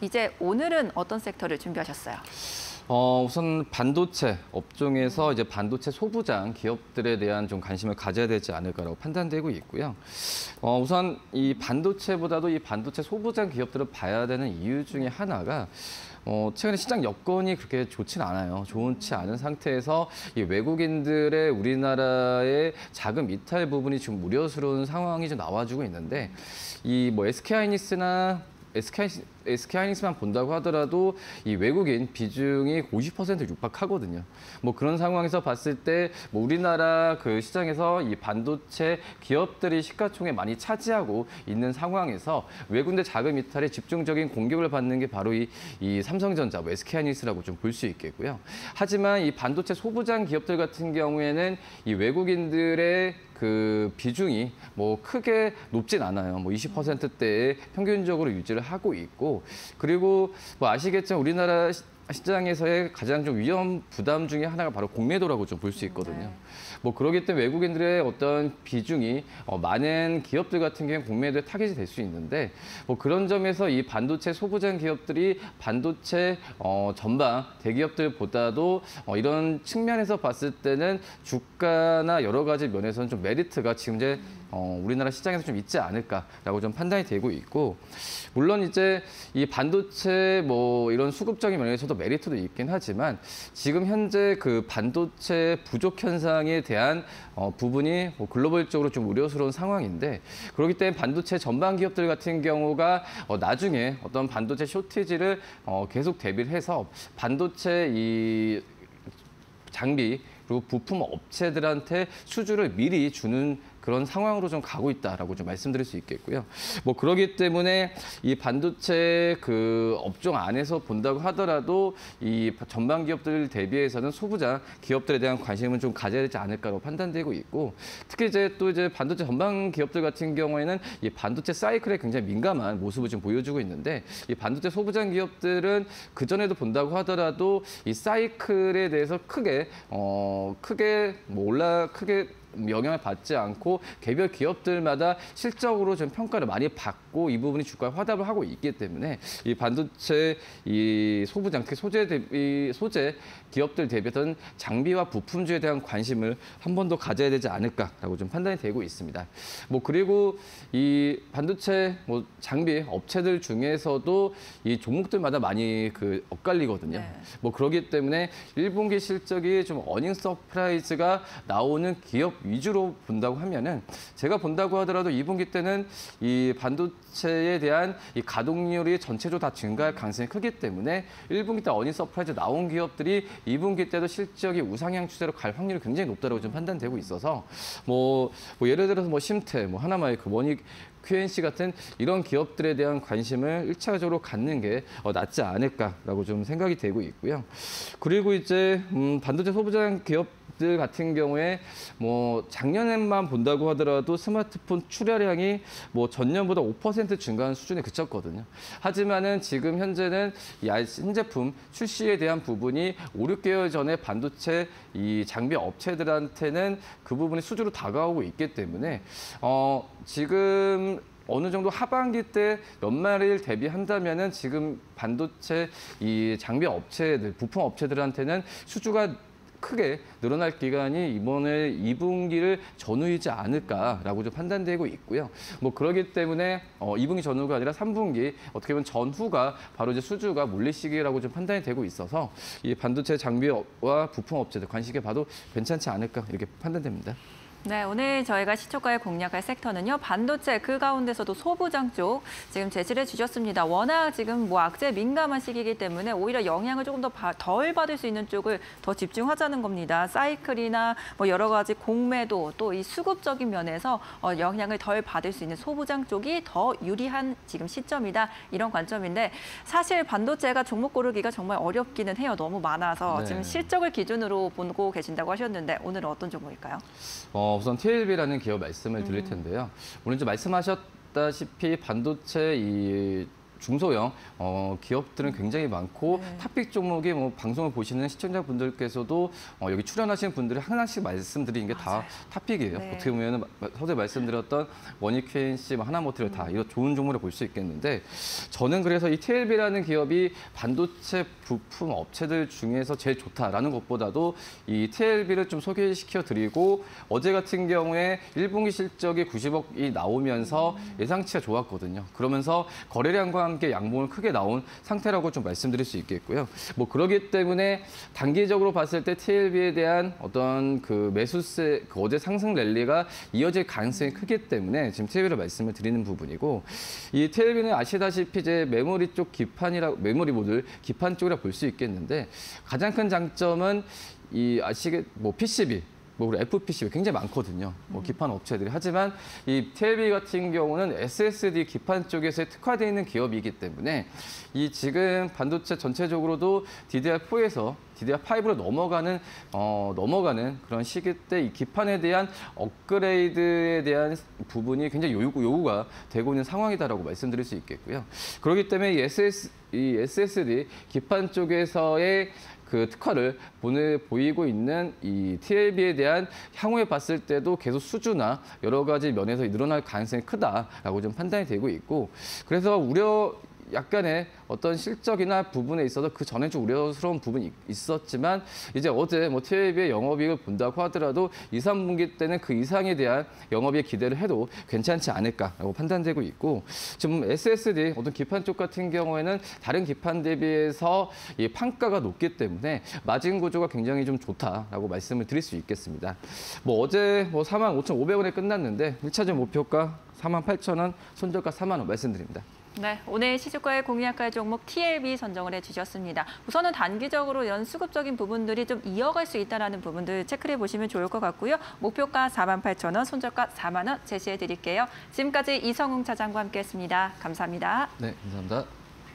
이제 오늘은 어떤 섹터를 준비하셨어요? 어, 우선 반도체 업종에서 이제 반도체 소부장 기업들에 대한 좀 관심을 가져야 되지 않을까라고 판단되고 있고요. 어, 우선 이 반도체보다도 이 반도체 소부장 기업들을 봐야 되는 이유 중에 하나가 어, 최근에 시장 여건이 그렇게 좋진 않아요. 좋지 않은 상태에서 이 외국인들의 우리나라의 자금 이탈 부분이 지금 우려스러운 상황이 좀 나와주고 있는데 이 뭐 SK하이닉스나 SK, SK하이닉스만 본다고 하더라도 이 외국인 비중이 50% 육박하거든요. 뭐 그런 상황에서 봤을 때 뭐 우리나라 그 시장에서 이 반도체 기업들이 시가총액 많이 차지하고 있는 상황에서 외국인 자금 이탈에 집중적인 공격을 받는 게 바로 이, 이 삼성전자, 뭐 SK하이닉스라고 좀 볼 수 있겠고요. 하지만 이 반도체 소부장 기업들 같은 경우에는 이 외국인들의 그 비중이 뭐 크게 높진 않아요. 뭐 20%대에 평균적으로 유지를 하고 있고 그리고 뭐 아시겠지만 우리나라 시- 시장에서의 가장 좀 위험 부담 중에 하나가 바로 공매도라고 좀 볼 수 있거든요. 네. 뭐 그러기 때문에 외국인들의 어떤 비중이 어, 많은 기업들 같은 경우에 공매도에 타깃이 될 수 있는데 뭐 그런 점에서 이 반도체 소부장 기업들이 반도체 어, 전방 대기업들보다도 어, 이런 측면에서 봤을 때는 주가나 여러 가지 면에서는 좀 메리트가 지금 이제 어, 우리나라 시장에서 좀 있지 않을까라고 좀 판단이 되고 있고 물론 이제 이 반도체 뭐 이런 수급적인 면에서도 메리트도 있긴 하지만 지금 현재 그 반도체 부족 현상에 대한 어, 부분이 뭐 글로벌적으로 좀 우려스러운 상황인데 그렇기 때문에 반도체 전방 기업들 같은 경우가 어, 나중에 어떤 반도체 쇼티지를 어, 계속 대비를 해서 반도체 이 장비 그리고 부품 업체들한테 수주를 미리 주는 그런 상황으로 좀 가고 있다라고 좀 말씀드릴 수 있겠고요. 뭐 그러기 때문에 이 반도체 그 업종 안에서 본다고 하더라도 이 전방 기업들 대비해서는 소부장 기업들에 대한 관심은 좀 가져야 되지 않을까로 판단되고 있고 특히 이제 또 이제 반도체 전방 기업들 같은 경우에는 이 반도체 사이클에 굉장히 민감한 모습을 좀 보여주고 있는데 이 반도체 소부장 기업들은 그 전에도 본다고 하더라도 이 사이클에 대해서 크게 어 크게 뭐 올라 크게 영향을 받지 않고 개별 기업들마다 실적으로 좀 평가를 많이 받고 이 부분이 주가에 화답을 하고 있기 때문에 이 반도체 이 소부장 특히 소재 대비 소재 기업들 대비했던 장비와 부품주에 대한 관심을 한 번 더 가져야 되지 않을까라고 좀 판단이 되고 있습니다. 뭐 그리고 이 반도체 뭐 장비 업체들 중에서도 이 종목들마다 많이 그 엇갈리거든요. 네. 뭐 그러기 때문에 1분기 실적이 좀 earning surprise가 나오는 기업 위주로 본다고 하면은 제가 본다고 하더라도 2분기 때는 이 반도체에 대한 이 가동률이 전체적으로 다 증가할 가능성이 크기 때문에 1분기 때 earning surprise 나온 기업들이 2분기 때도 실적이 우상향 추세로 갈 확률이 굉장히 높다고 좀 판단되고 있어서 뭐, 뭐 예를 들어서 뭐 심텍, 뭐 하나마이크론, 원익 QNC 같은 이런 기업들에 대한 관심을 일차적으로 갖는 게 어, 낫지 않을까라고 좀 생각이 되고 있고요. 그리고 이제 음, 반도체 소부장 기업 들 같은 경우에 뭐 작년에만 본다고 하더라도 스마트폰 출하량이 뭐 전년보다 5% 증가한 수준에 그쳤거든요. 하지만은 지금 현재는 신제품 출시에 대한 부분이 5, 6개월 전에 반도체 이 장비 업체들한테는 그 부분이 수주로 다가오고 있기 때문에 어 지금 어느 정도 하반기 때 연말을 대비한다면은 지금 반도체 이 장비 업체들, 부품 업체들한테는 수주가 크게 늘어날 기간이 이번에 2분기를 전후이지 않을까라고 좀 판단되고 있고요. 뭐 그러기 때문에 어 2분기 전후가 아니라 3분기 어떻게 보면 전후가 바로 이제 수주가 몰릴 시기라고 좀 판단이 되고 있어서 이 반도체 장비와 부품 업체들 관심있게 봐도 괜찮지 않을까 이렇게 판단됩니다. 네, 오늘 저희가 시초가에 공략할 섹터는요. 반도체 그 가운데서도 소부장 쪽 지금 제시를 주셨습니다. 워낙 지금 뭐 악재 민감한 시기이기 때문에 오히려 영향을 조금 더 덜 받을 수 있는 쪽을 더 집중하자는 겁니다. 사이클이나 뭐 여러 가지 공매도 또 이 수급적인 면에서 어, 영향을 덜 받을 수 있는 소부장 쪽이 더 유리한 지금 시점이다. 이런 관점인데 사실 반도체가 종목 고르기가 정말 어렵기는 해요. 너무 많아서 네. 지금 실적을 기준으로 보고 계신다고 하셨는데 오늘은 어떤 종목일까요? 어, 우선 TLB라는 기업 말씀을 드릴 텐데요. 오늘 좀 말씀하셨다시피 반도체 이 중소형 어, 기업들은 굉장히 많고 네. 탑픽 종목이 뭐 방송을 보시는 시청자분들께서도 어, 여기 출연하시는 분들이 하나씩 말씀드리는 게 다. 탑픽이에요. 네. 어떻게 보면 서두에 말씀드렸던 원익QNC, 뭐 하나모터를 다 이런 좋은 종목을 볼 수 있겠는데 저는 그래서 이 TLB라는 기업이 반도체 부품 업체들 중에서 제일 좋다라는 것보다도 이 TLB를 좀 소개시켜 드리고 어제 같은 경우에 1분기 실적이 90억이 나오면서 예상치가 좋았거든요. 그러면서 거래량과 함께 양봉을 크게 나온 상태라고 좀 말씀드릴 수 있겠고요. 뭐 그러기 때문에 단기적으로 봤을 때 TLB에 대한 어떤 그 매수세 그 어제 상승 랠리가 이어질 가능성이 크기 때문에 지금 TLB를 말씀을 드리는 부분이고 이 TLB는 아시다시피 이제 메모리 쪽 기판이라 메모리 모듈 기판 쪽이라 볼 수 있겠는데 가장 큰 장점은 이 아시게 뭐 PCB 뭐 우리 FPCB 굉장히 많거든요. 뭐 기판 업체들이 하지만 이 TLB 같은 경우는 SSD 기판 쪽에서 특화되어 있는 기업이기 때문에 이 지금 반도체 전체적으로도 DDR4에서 DDR5로 넘어가는 어 넘어가는 그런 시기 때 이 기판에 대한 업그레이드에 대한 부분이 굉장히 요구, 요구가 되고 있는 상황이다라고 말씀드릴 수 있겠고요. 그렇기 때문에 이 SS 이 SSD 기판 쪽에서의 그 특화를 보내 보이고 있는 이 TLB에 대한 향후에 봤을 때도 계속 수주나 여러 가지 면에서 늘어날 가능성이 크다라고 좀 판단이 되고 있고 그래서 우려 약간의 어떤 실적이나 부분에 있어서 그 전에 좀 우려스러운 부분이 있었지만 이제 어제 뭐 TLB의 영업이익을 본다고 하더라도 2, 3분기 때는 그 이상에 대한 영업이익 기대를 해도 괜찮지 않을까라고 판단되고 있고 지금 SSD 어떤 기판 쪽 같은 경우에는 다른 기판 대비해서 이 판가가 높기 때문에 마진 구조가 굉장히 좀 좋다라고 말씀을 드릴 수 있겠습니다. 뭐 어제 뭐 4만 5,500원에 끝났는데 1차전 목표가 4만 8천 원, 손절가 4만 원 말씀드립니다. 네, 오늘 시주가의 공략할 종목 TLB 선정을 해주셨습니다. 우선은 단기적으로 이런 수급적인 부분들이 좀 이어갈 수 있다는 부분들 체크해 보시면 좋을 것 같고요. 목표가 4만 8천 원, 손절가 4만 원 제시해 드릴게요. 지금까지 이성웅 차장과 함께했습니다. 감사합니다. 네, 감사합니다.